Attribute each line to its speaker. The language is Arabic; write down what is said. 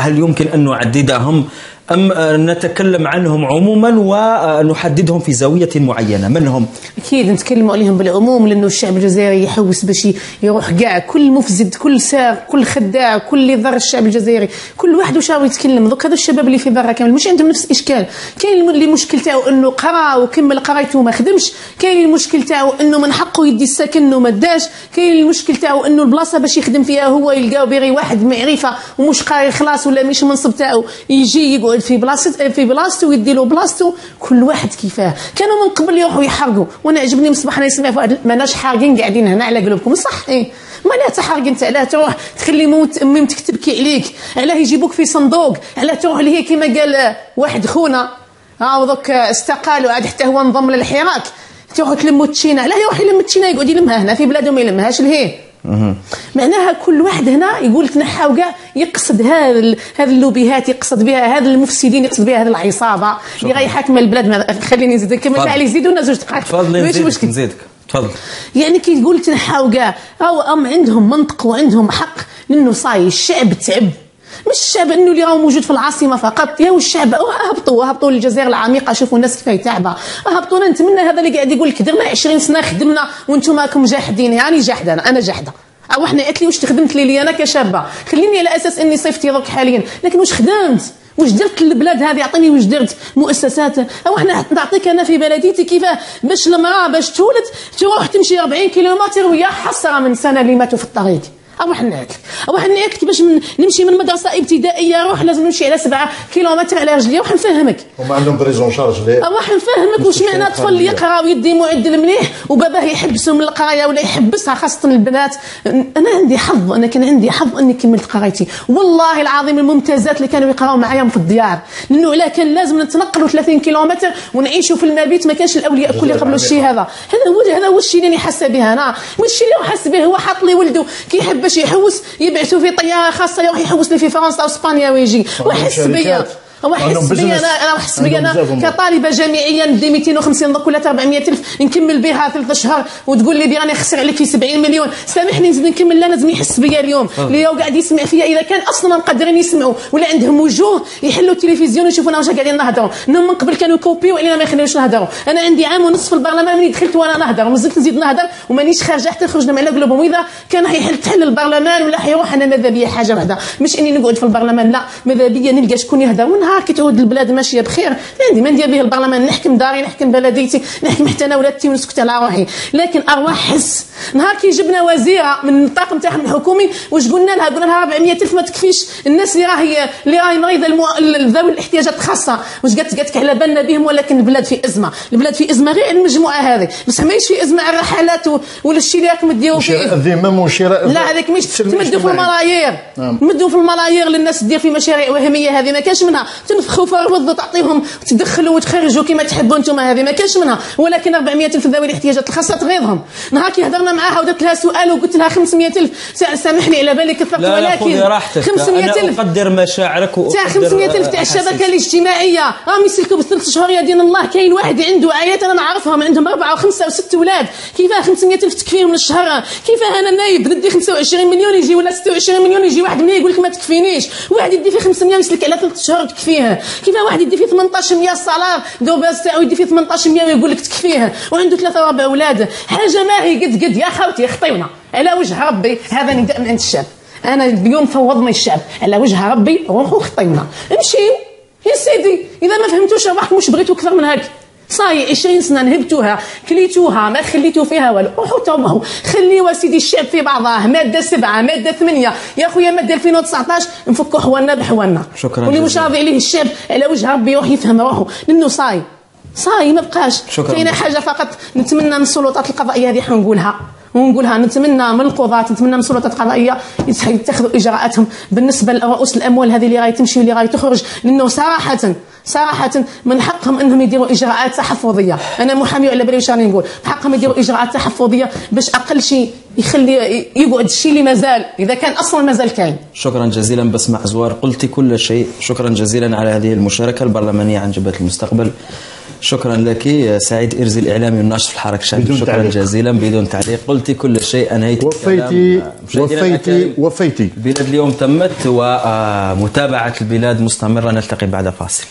Speaker 1: هل يمكن أن نعددهم؟ أم نتكلم عنهم عموما ونحددهم في زاوية معينة. من هم؟
Speaker 2: أكيد نتكلموا عليهم بالعموم لأنه الشعب الجزائري يحوس باش يروح كاع كل مفسد كل ساق كل خداع كل اللي ضر الشعب الجزائري. كل واحد وش يتكلم؟ دوك هذا الشباب اللي في برا كامل مش عندهم نفس الإشكال. كاين اللي مشكل تاعو أنه قرا وكمل قرايته وما خدمش. كاين المشكل تاعو أنه من حقه يدي السكن وما داش. كاين المشكل تاعو أنه البلاصة باش يخدم فيها هو يلقاو بغي واحد معرفة ومش قاري خلاص ولا مش منصب تاعو. يجي يقعد في بلاصه في بلاصته ويدي له بلاصته كل واحد كيفاه. كانوا من قبل يروحوا يحرقوا. وأنا عجبني مصباح أنا نسمع فؤاد ماناش حارقين قاعدين هنا على قلوبكم. صح إيه. لا تحرق انت علاه تروح. تخلي موت أمي تكتبكي عليك. علاه يجيبوك في صندوق. علاه تروح لهي كما قال واحد خونا. ها دوك استقال وعاد حتى هو انضم للحراك. تروحوا تلموا التشينا علاه يروح يلم التشينا يقعد يلمها هنا في بلاده ما يلمهاش لهيه. معناها كل واحد هنا يقول لك نحاو كاع يقصد هذا هذه اللوبيهات يقصد بها هذا المفسدين يقصد بها هذه العصابة. اللي غادي يحاكم البلاد خليني نزيد كمل علي زيدونا زوج دقائق.
Speaker 1: تفضل نزيدك تفضل.
Speaker 2: يعني كي تقول لك نحاو كاع أو أم عندهم منطق وعندهم حق لأنه صاي الشعب تعب. مش الشعب انه راهو موجود في العاصمة فقط يا الشعب. هبطوا هبطوا للجزائر العميقة. شوفوا الناس كيف تعبه هبطوا نتمنى هذا اللي قاعد يقول لك درنا 20 سنة خدمنا وأنتم راكم جاحدين. يعني جاحده أنا أنا جاحدة. أو إحنا قالت لي واش تخدمت لي أنا كشابة. خليني على أساس إني صيفتي درك حاليا. لكن واش خدمت؟ واش درت للبلاد هذه؟ أعطيني واش درت مؤسسات. أو إحنا نعطيك أنا في بلديتي كيفاه باش المرأة باش تولد تروح تمشي 40 كيلومتر ويا حسره من سنة اللي ماتوا في الطريق. أروح ناكل أروح باش من نمشي من مدرسة ابتدائية روح لازم نمشي على 7 كيلومتر على رجلي روح نفهمك.
Speaker 3: هما عندهم بريزون شارج ليه؟
Speaker 2: روح نفهمك واش معنى طفل يقرا ويدي معدل مليح وباباه يحبسه من القرايه ولا يحبسها خاصة البنات. أنا عندي حظ أنا كان عندي حظ إني كملت قرايتي. والله العظيم الممتازات اللي كانوا يقراوا معايا في الديار. لأنه لا كان لازم نتنقلوا 30 كيلومتر ونعيشوا في المبيت ما كانش الأولياء كل يقبلوا الشيء هذا. هذا هو هذا هو الشيء اللي حاسة به أنا. الشيء اللي حاسس به هو حاط لي ولده كيحب باش يحوس يبعثوا في طيارة خاصة يروح يحوس لي في فرنسا واسبانيا ويجي. ويحس بيا هو حس بي أنا أنا حس بي أنا كطالبة جامعية ندي 250 درك ولا 400 ألف نكمل بها ثلاث اشهر وتقول لي راني خسر عليك في 70 مليون. سامحني نزيد نكمل لا لازم يحس بيا اليوم. اللي هو قاعد يسمع فيا إذا كان أصلا قادرين يسمعوا ولا عندهم وجوه يحلوا التلفزيون ويشوفونا واش قاعدين نهضروا. انهم من قبل كانوا كوبيو علينا ما يخليوش نهضروا. أنا عندي عام ونصف في البرلمان ملي دخلت وأنا نهضر ومازلت نزيد نهضر ومانيش خارجة حتى نخرج على قلوبهم. وإذا كان حيحل تحل البرلمان ولا حيروح أنا ماذا بيا؟ حاجة واحدة. مش إني نقعد في البرلمان لا. ماذا بيا؟ نلقى شكون يهضر ونهار كي تعود البلاد ماشية بخير. عندي ما ندير به البرلمان نحكم داري نحكم بلديتي نحكم حتى أنا ولادتي ونسكت على روحي. لكن أرواح حس. نهار كي جبنا وزيرة من الطاقم تاعهم الحكومي واش قلنا لها؟ قلنا لها 400 ألف ما تكفيش. الناس اللي راهي اللي راهي مريضة المو... ذوي الاحتياجات الخاصه واش قالت؟ قالت على بالنا بهم ولكن البلاد في إزمة. البلاد في إزمة غير المجموعة هذه. بس ماهيش في إزمة الرحلات و... ولا الشيء اللي راكم ديروا فيه.
Speaker 3: الذمم وشراء
Speaker 2: لا هذاك مش تمدوا في الملايير.
Speaker 3: نعم.
Speaker 2: تمدوا في الملايير للناس دير في مشاريع وهمية هذه ما كانش منها. تنفخوا الأرض تعطيهم تدخلوا وتخرجوا كما تحبوا أنتم هذه ما كانش منها. ولكن 400 ألف ذوي الاحتياجات الخاصة تغيظهم. نهار كي هضرنا معاها ودرت لها سؤال وقلت لها 500 ألف. سامحني على بالي كثرت ولكن
Speaker 1: لا راحتك.
Speaker 2: 500
Speaker 1: أنا
Speaker 2: ألف.
Speaker 1: أقدر مشاعرك
Speaker 2: تاع 500 ألف تاع الشبكة الاجتماعية. راهم يسلكوا بالثلاث شهور يا دين الله. كاين واحد عنده عائلات أنا نعرفهم عندهم أربعة وخمسة وست أولاد. كيفاه 500 ألف تكفيهم للشهر؟ كيفاه أنا نايب؟ ندي 25 مليون يجي ولا 26 مليون يجي واحد مني يقول لك ما تكفينيش. واحد يدي فيه 500 يسلك على ثلاث شهور تكفيه. كيفاه واحد يدي فيه 1800 صالار دوباز تاعو يدي فيه 1800 ويقول لك تكفيه. وعنده ثلاثة ربع أولاد. حاجة ما هي قد قد يا خوتي خطيونا على وجه ربي هذا نداء من عند الشعب أنا اليوم فوضني الشعب على وجه ربي روحوا خطيونا. امشيو. يا سيدي إذا ما فهمتوش روحكم واش بغيتوا أكثر من هيك صاي 20 سنة نهبتوها كليتوها ما خليتوا فيها والو. تومهو خليوا سيدي الشعب في بعضاه مادة سبعة مادة ثمانية. يا خويا مادة 2019 نفكوا حوالنا بحوالنا
Speaker 1: شكراً
Speaker 2: واللي مش. راضي عليه الشعب على وجه ربي يروح يفهم روحه. لأنه صاي. صاي ما بقاش.
Speaker 1: شكراً.
Speaker 2: كاينة حاجة فقط نتمنى من السلطات القضائية هذه حنقولها ونقولها. نتمنى من القضاة نتمنى من السلطات القضائية يتخذوا إجراءاتهم. بالنسبة لرؤوس الأموال هذه اللي راهي تمشي واللي راهي تخرج. لأنه صراحة صراحة من حقهم إنهم يديروا إجراءات تحفظية، أنا محامي على بالي واش راني نقول، حقهم يديروا إجراءات تحفظية باش أقل شيء يخلي يقعد الشيء اللي مازال إذا كان أصلا مازال كاين.
Speaker 1: شكرا جزيلا بسمع زوار قلت كل شيء. شكرا جزيلا على هذه المشاركة البرلمانية عن جبهة المستقبل. شكرا لك سعيد إرزي الإعلامي والناشط في الحركة الشعبية. شكرا
Speaker 3: تعليق.
Speaker 1: جزيلا بدون تعليق. قلت كل شيء. أنهيت
Speaker 3: وفيتي وفيتي وفيتي.
Speaker 1: البلاد اليوم تمت ومتابعة البلاد مستمرة. نلتقي بعد فاصل.